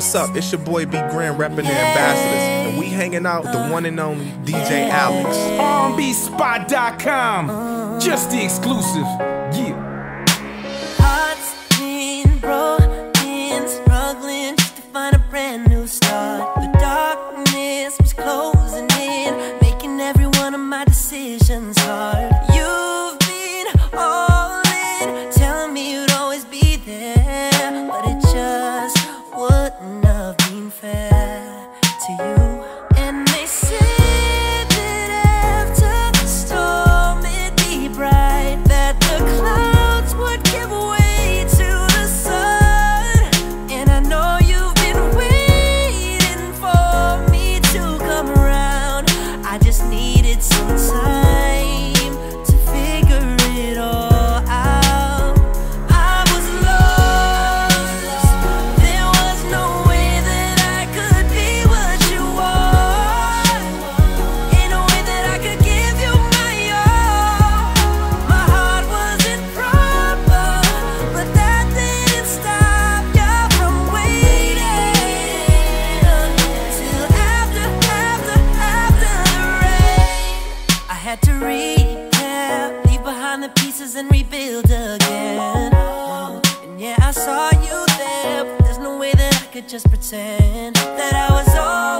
what's up? It's your boy B Grand repping the ambassadors. And we hanging out with the one and only DJ Alex. RBSpot.com. Just the exclusive. Yeah. Hearts been broken, struggling just to find a brand new start. The darkness was closing in, making every one of my decisions hard. You've been all in, telling me you'd always be there, had to repair, leave behind the pieces and rebuild again. Oh, and yeah, I saw you there, but there's no way that I could just pretend that I was all